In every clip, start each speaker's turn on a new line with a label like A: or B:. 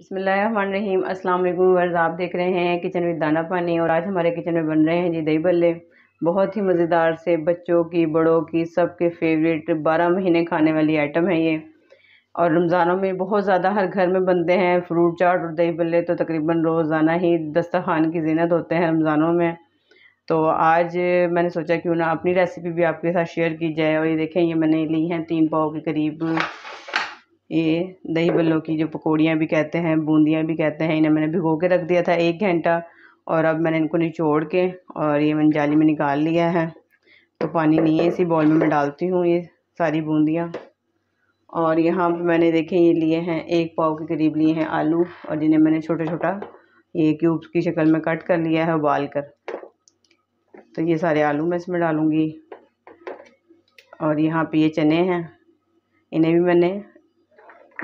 A: बसमीम अस्सलाम वालेकुम वर्ज आप देख रहे हैं किचन विद दाना पानी और आज हमारे किचन में बन रहे हैं जी दही बल्ले। बहुत ही मज़ेदार से बच्चों की, बड़ों की, सबके फेवरेट बारह महीने खाने वाली आइटम है ये। और रमज़ानों में बहुत ज़्यादा हर घर में बनते हैं फ्रूट चाट और दही बल्ले तो तकरीबन रोज़ाना ही दस्तरखान की जीनत होते हैं रमज़ानों में। तो आज मैंने सोचा क्यों ना अपनी रेसिपी भी आपके साथ शेयर की जाए और ये देखें, ये मैंने ली हैं तीन पाव के करीब। ये दही बल्लों की जो पकौड़ियाँ भी कहते हैं, बूंदियाँ भी कहते हैं, इन्हें मैंने भिगो के रख दिया था एक घंटा और अब मैंने इनको निचोड़ के और ये मैंने जाली में निकाल लिया है। तो पानी नहीं है, इसी बॉल में मैं डालती हूँ ये सारी बूंदियाँ। और यहाँ पर मैंने देखे ये लिए हैं, एक पाव के करीब लिए हैं आलू और जिन्हें मैंने छोटा छोटा ये क्यूब्स की शक्ल में कट कर लिया है उबाल कर। तो ये सारे आलू मैं इसमें डालूँगी। और यहाँ पे ये चने हैं, इन्हें भी मैंने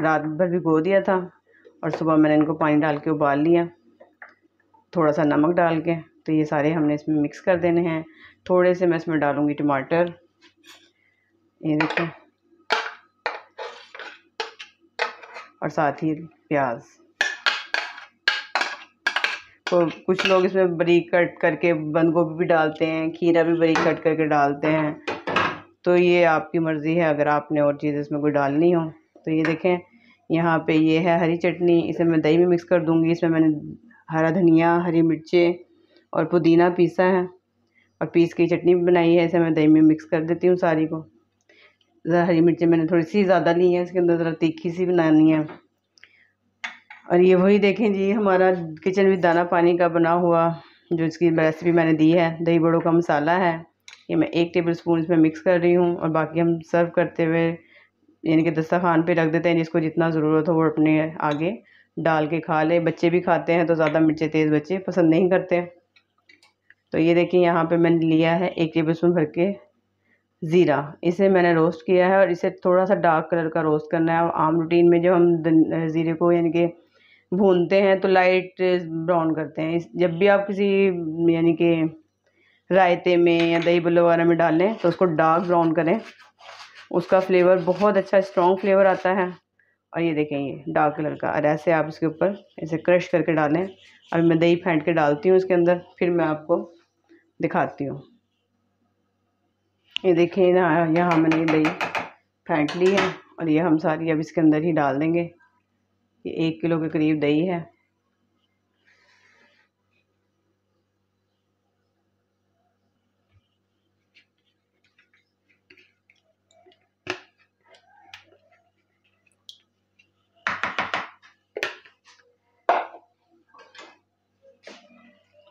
A: रात भर भिगो दिया था और सुबह मैंने इनको पानी डाल के उबाल लिया। थोड़ा सा नमक डाल के तो ये सारे हमने इसमें मिक्स कर देने हैं। थोड़े से मैं इसमें डालूँगी टमाटर। ये देखिए। और साथ ही प्याज। तो कुछ लोग इसमें बरीक कट करके बंद गोभी भी डालते हैं, खीरा भी बरीक कट करके डालते हैं। तो ये आपकी मर्ज़ी है, अगर आपने और चीज़ इसमें कोई डालनी हो। तो ये देखें, यहाँ पे ये है हरी चटनी, इसे मैं दही में मिक्स कर दूँगी। इसमें मैंने हरा धनिया, हरी मिर्चें और पुदीना पीसा है और पीस की चटनी भी बनाई है। इसे मैं दही में मिक्स कर देती हूँ सारी को। ज़रा हरी मिर्चें मैंने थोड़ी सी ज़्यादा ली है, इसके अंदर ज़रा तीखी सी बनानी है। और ये वही देखें जी, हमारा किचन विद दाना पानी का बना हुआ, जो इसकी रेसिपी मैंने दी है। दही बड़ों का मसाला है। ये मैं एक टेबल स्पून इसमें मिक्स कर रही हूँ और बाकी हम सर्व करते हुए यानी कि दस्तरखान पे रख देते हैं, जिसको जितना ज़रूरत हो वो अपने आगे डाल के खा ले। बच्चे भी खाते हैं तो ज़्यादा मिर्चे तेज़ बच्चे पसंद नहीं करते। तो ये देखिए, यहाँ पे मैंने लिया है एक टेबल स्पून भर के ज़ीरा। इसे मैंने रोस्ट किया है और इसे थोड़ा सा डार्क कलर का रोस्ट करना है। आम रूटीन में जब हम ज़ीरे को यानी कि भूनते हैं तो लाइट ब्राउन करते हैं। जब भी आप किसी, यानी कि रायते में या दही बल्लो वगैरह में डालें तो उसको डार्क ब्राउन करें। उसका फ्लेवर बहुत अच्छा स्ट्रॉन्ग फ्लेवर आता है। और ये देखें, ये डार्क कलर का। और ऐसे आप इसके ऊपर ऐसे क्रश करके डालें। और मैं दही फेंट के डालती हूँ इसके अंदर, फिर मैं आपको दिखाती हूँ। ये देखिए ना, यहाँ मैंने दही फेंट ली है। और ये हम सारी अब इसके अंदर ही डाल देंगे। ये एक किलो के करीब दही है।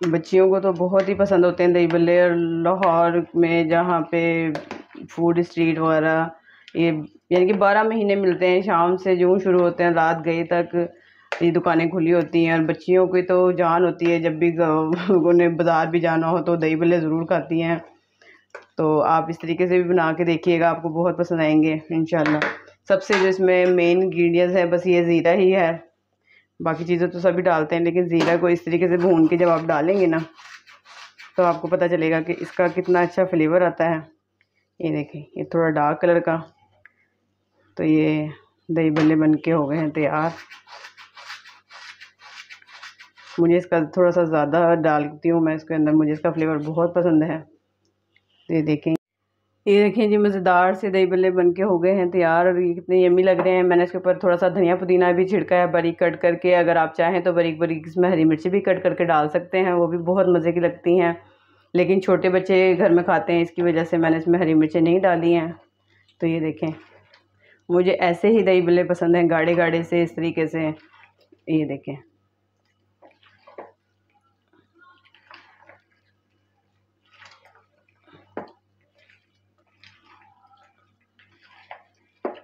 A: बच्चियों को तो बहुत ही पसंद होते हैं दही बल्ले और लाहौर में जहाँ पे फ़ूड स्ट्रीट वगैरह, ये यानी कि बारह महीने मिलते हैं, शाम से जून शुरू होते हैं, रात गए तक ये दुकानें खुली होती हैं और बच्चियों की तो जान होती है, जब भी उन्हें बाज़ार भी जाना हो तो दही बल्ले ज़रूर खाती हैं। तो आप इस तरीके से भी बना के देखिएगा, आपको बहुत पसंद आएँगे इन सबसे जो इसमें मेन इंग्रेडिएंट्स है, बस ये ज़ीरा ही है। बाकी चीज़ें तो सभी डालते हैं, लेकिन ज़ीरा को इस तरीके से भून के जब आप डालेंगे ना तो आपको पता चलेगा कि इसका कितना अच्छा फ्लेवर आता है। ये देखें, ये थोड़ा डार्क कलर का तो ये दही बल्ले बन के हो गए हैं तैयार। मुझे इसका थोड़ा सा ज़्यादा डालती हूँ मैं, इसके अंदर मुझे इसका फ्लेवर बहुत पसंद है। ये देखें। ये देखें जी, मज़ेदार से दही बल्ले बन के हो गए हैं तैयार और ये कितने यमी लग रहे हैं। मैंने इसके ऊपर थोड़ा सा धनिया पुदीना भी छिड़का है, बारीक कट करके। अगर आप चाहें तो बारीक बारीक इसमें हरी मिर्ची भी कट करके डाल सकते हैं, वो भी बहुत मज़े की लगती हैं। लेकिन छोटे बच्चे घर में खाते हैं, इसकी वजह से मैंने इसमें हरी मिर्चें नहीं डाली हैं। तो ये देखें, मुझे ऐसे ही दही बल्ले पसंद हैं गाढ़े गाढ़े से, इस तरीके से। ये देखें।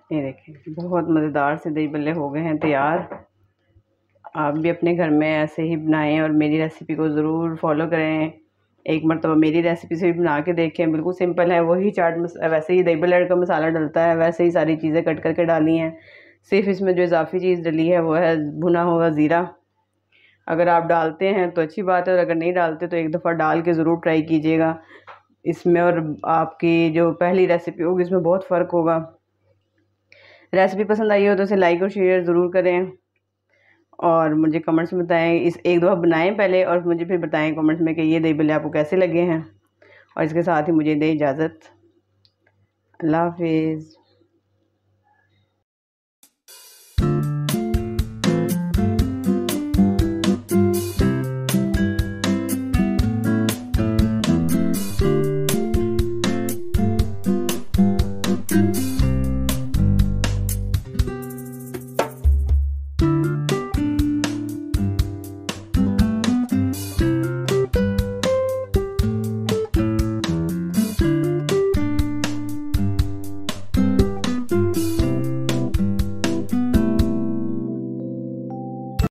A: ये देखें, बहुत मज़ेदार से दही बल्ले हो गए हैं, तैयार। आप भी अपने घर में ऐसे ही बनाएँ और मेरी रेसिपी को ज़रूर फॉलो करें। एक मरतबा मेरी रेसिपी से भी बना के देखें, बिल्कुल सिंपल है, वही चाट वैसे ही दही बल्ले का मसाला डलता है, वैसे ही सारी चीज़ें कट करके डाली हैं। सिर्फ़ इसमें जो इजाफी चीज़ डली है, वो है भुना हुआ ज़ीरा। अगर आप डालते हैं तो अच्छी बात है, और अगर नहीं डालते तो एक दफ़ा डाल के ज़रूर ट्राई कीजिएगा। इसमें और आपकी जो पहली रेसिपी होगी, इसमें बहुत फ़र्क होगा। रेसिपी पसंद आई हो तो उसे लाइक और शेयर ज़रूर करें। और मुझे कमेंट्स में बताएँ, इस एक दफ़ा बनाएँ पहले और मुझे फिर बताएँ कमेंट्स में कि ये दही भले आपको कैसे लगे हैं। और इसके साथ ही मुझे दें इजाज़त। अल्लाह हाफिज़।